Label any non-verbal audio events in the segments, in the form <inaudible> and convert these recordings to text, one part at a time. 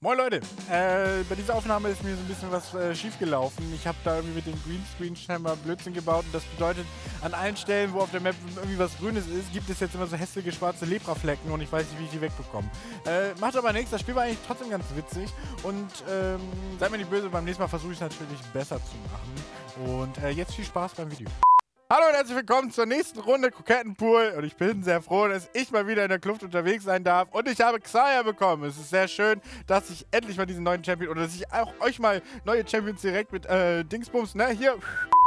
Moin Leute, äh, bei dieser Aufnahme ist mir so ein bisschen was äh, schief gelaufen. Ich habe da irgendwie mit dem Greenscreen scheinbar Blödsinn gebaut und das bedeutet, an allen Stellen, wo auf der Map irgendwie was Grünes ist, gibt es jetzt immer so hässliche schwarze Lebraflecken und ich weiß nicht, wie ich die wegbekomme. Äh, macht aber nichts, das Spiel war eigentlich trotzdem ganz witzig und ähm, seid mir nicht böse, beim nächsten Mal versuche ich es natürlich besser zu machen. Und äh, jetzt viel Spaß beim Video. Hallo und herzlich willkommen zur nächsten Runde Krokettenpool. Und ich bin sehr froh, dass ich mal wieder in der Kluft unterwegs sein darf. Und ich habe Xayah bekommen. Es ist sehr schön, dass ich endlich mal diesen neuen Champion oder dass ich auch euch mal neue Champions direkt mit äh, Dingsbums, ne, hier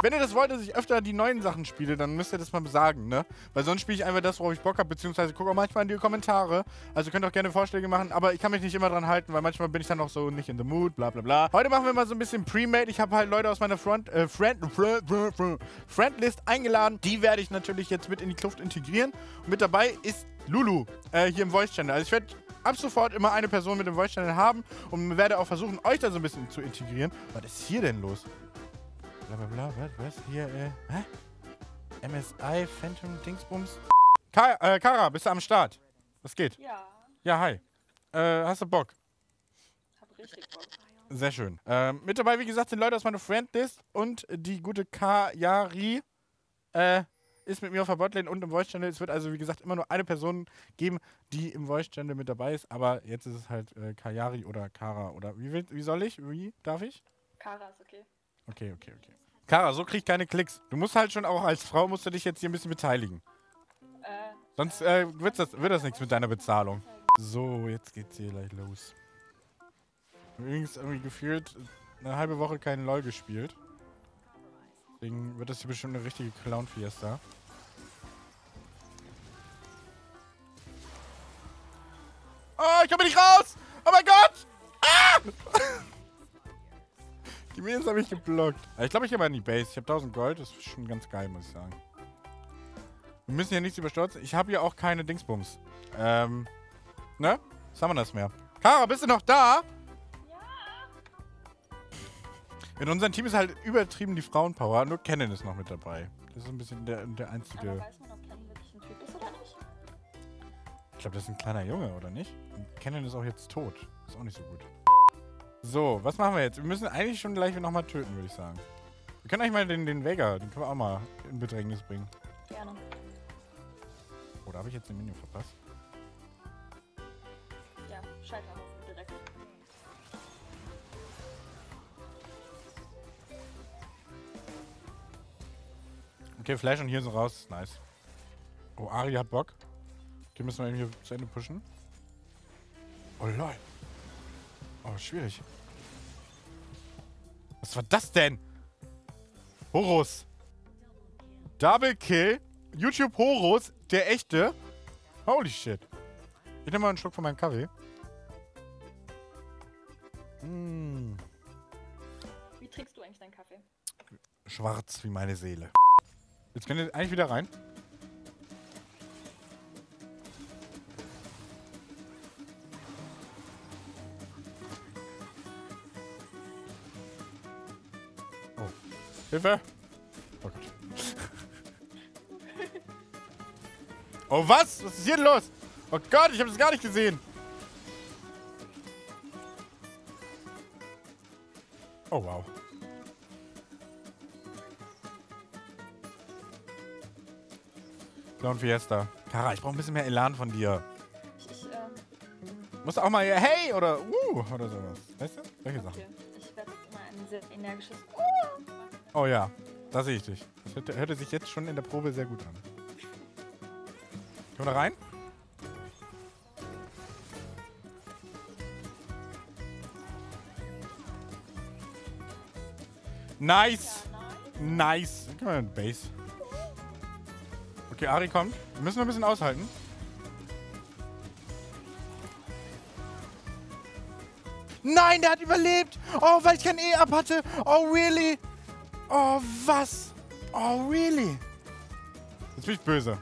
wenn ihr das wollt, dass ich öfter die neuen Sachen spiele, dann müsst ihr das mal sagen, ne? Weil sonst spiele ich einfach das, worauf ich Bock habe, beziehungsweise gucke auch manchmal in die Kommentare. Also könnt auch gerne Vorschläge machen, aber ich kann mich nicht immer dran halten, weil manchmal bin ich dann noch so nicht in the mood, bla bla bla. Heute machen wir mal so ein bisschen Pre-Made. Ich habe halt Leute aus meiner Front, äh, Friend, Friend, Friendlist eingeladen. Die werde ich natürlich jetzt mit in die Kluft integrieren. Und mit dabei ist Lulu, äh, hier im Voice-Channel. Also ich werde ab sofort immer eine Person mit dem Voice-Channel haben und werde auch versuchen, euch da so ein bisschen zu integrieren. Was ist hier denn los? Bla bla bla, was, was, hier, äh, hä? MSI, Phantom, Dingsbums. Ka äh, Kara, bist du am Start? Was geht? Ja. Ja, hi. Äh, hast du Bock? Hab richtig Bock. Sehr schön. Ähm, mit dabei, wie gesagt, sind Leute aus meiner Friendlist und die gute Kayari äh, ist mit mir auf der Botlane und im Voice-Channel. Es wird also, wie gesagt, immer nur eine Person geben, die im Voice-Channel mit dabei ist. Aber jetzt ist es halt äh, Kayari oder Kara. Oder wie, will, wie soll ich? Wie darf ich? Kara ist okay. Okay, okay, okay. Kara, so krieg ich keine Klicks. Du musst halt schon auch als Frau musst du dich jetzt hier ein bisschen beteiligen. Äh, Sonst äh, wird, das, wird das nichts mit deiner Bezahlung. So, jetzt geht's hier gleich los. Übrigens irgendwie gefühlt eine halbe Woche keinen LOL gespielt. Deswegen wird das hier bestimmt eine richtige Clown-Fiesta. Oh, ich komme nicht raus! Oh mein Gott! Ah! <laughs> Die Minions habe ich geblockt. Ich glaube, ich gehe mal in die Base. Ich habe 1000 Gold. Das ist schon ganz geil, muss ich sagen. Wir müssen hier nichts überstürzen. Ich habe hier auch keine Dingsbums. Ähm, ne? Was haben wir das mehr? Kara, bist du noch da? Ja. In unserem Team ist halt übertrieben die Frauenpower. Nur Kennen ist noch mit dabei. Das ist ein bisschen der, der einzige... aber weiß man, ob Kennen wirklich ein Typ ist oder nicht? Ich glaube, das ist ein kleiner Junge, oder nicht? Und Kennen ist auch jetzt tot. Ist auch nicht so gut. So, was machen wir jetzt? Wir müssen eigentlich schon gleich nochmal töten, würde ich sagen. Wir können eigentlich mal den, den Vega, den können wir auch mal in Bedrängnis bringen. Gerne. Oder habe ich jetzt den Minion verpasst? Ja, scheitern direkt. Okay, Flash und hier sind raus. Nice. Oh, Ari hat Bock. Okay, müssen wir eben hier zu Ende pushen. Oh, lol. Oh, schwierig. Was war das denn? Horus. Double Kill. YouTube Horus, der echte. Holy shit. Ich nehme mal einen Schluck von meinem Kaffee. Mm. Wie trinkst du eigentlich deinen Kaffee? Schwarz wie meine Seele. Jetzt könnt ihr eigentlich wieder rein. Hilfe! Oh Gott. <laughs> Oh was? Was ist hier denn los? Oh Gott, ich habe das gar nicht gesehen. Oh wow. Clown Fiesta. Kara, ich brauche ein bisschen mehr Elan von dir. Ich, ich, äh, Musst auch mal hey oder uh oder sowas. Weißt du? Solche okay. Sachen. Ich werde immer ein sehr energisches uh Oh ja, da sehe ich dich. Das hörte, hörte, sich jetzt schon in der Probe sehr gut an. Können wir da rein? Nice! Nice! Können wir in Base. Okay, Ari kommt. Wir müssen noch ein bisschen aushalten. Nein, der hat überlebt! Oh, weil ich kein E-Up hatte! Oh, really? Oh, was? Oh, really? Jetzt bin ich böse.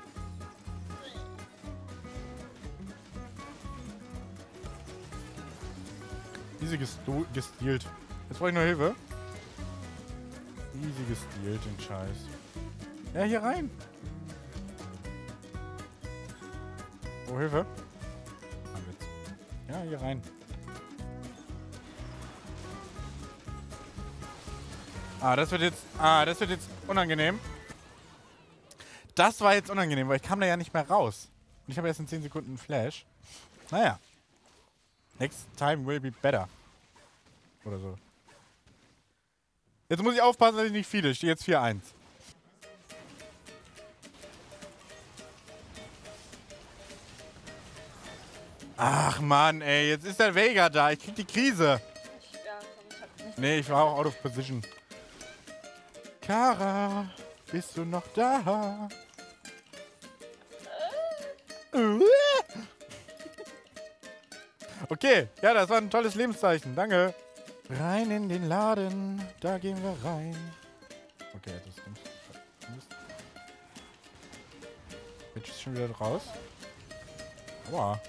Easy gestealt. Jetzt brauche ich nur Hilfe. Easy gestealt, den Scheiß. Ja, hier rein. Oh, Hilfe. Ja, hier rein. Ah, das wird jetzt. Ah, das wird jetzt unangenehm. Das war jetzt unangenehm, weil ich kam da ja nicht mehr raus. Und ich habe erst in 10 Sekunden einen Flash. Naja. Next time will be better. Oder so. Jetzt muss ich aufpassen, dass ich nicht viele. Ich stehe jetzt 4-1. Ach Mann, ey, jetzt ist der Vega da. Ich krieg die Krise. Nee, ich war auch out of position. Kara, bist du noch da? Okay, ja, das war ein tolles Lebenszeichen. Danke. Rein in den Laden, da gehen wir rein. Okay, das ist Mist. Bitch ist schon wieder raus. Aua.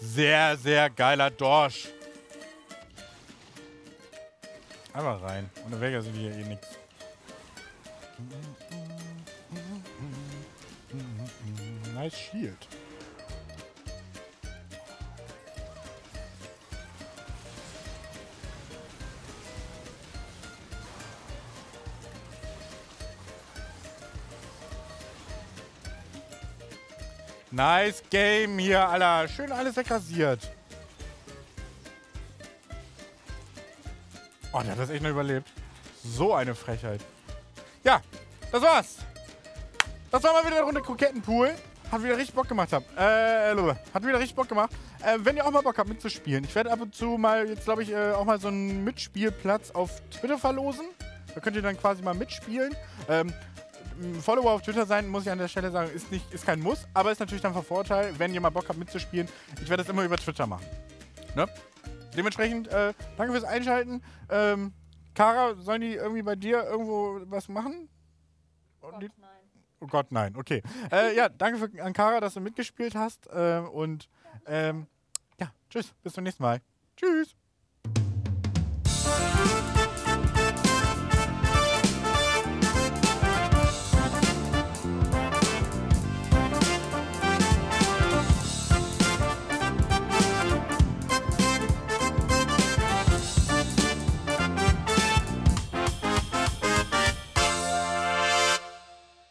Sehr, sehr geiler Dorsch. Einfach rein. Und der Vega sind hier eh nix. Nice Shield. Nice Game hier, Alter. Schön alles wegrasiert. Oh, der hat das echt noch überlebt. So eine Frechheit. Ja, das war's. Das war mal wieder eine Runde Krokettenpool. Hat wieder richtig Bock gemacht. Hab. Äh, hat wieder richtig Bock gemacht. Äh, wenn ihr auch mal Bock habt mitzuspielen. Ich werde ab und zu mal, jetzt glaube ich, äh, auch mal so einen Mitspielplatz auf Twitter verlosen. Da könnt ihr dann quasi mal mitspielen. Ähm, Follower auf Twitter sein, muss ich an der Stelle sagen, ist, nicht, ist kein Muss, aber ist natürlich dann von Vorteil, wenn ihr mal Bock habt mitzuspielen. Ich werde das immer über Twitter machen. Ne? Dementsprechend, äh, danke fürs Einschalten. Ähm, Kara, sollen die irgendwie bei dir irgendwo was machen? Oh Gott, nein. Oh Gott, nein. Okay. äh, ja, danke für, an Kara, dass du mitgespielt hast. Äh, und ähm, ja, tschüss. Bis zum nächsten Mal. Tschüss.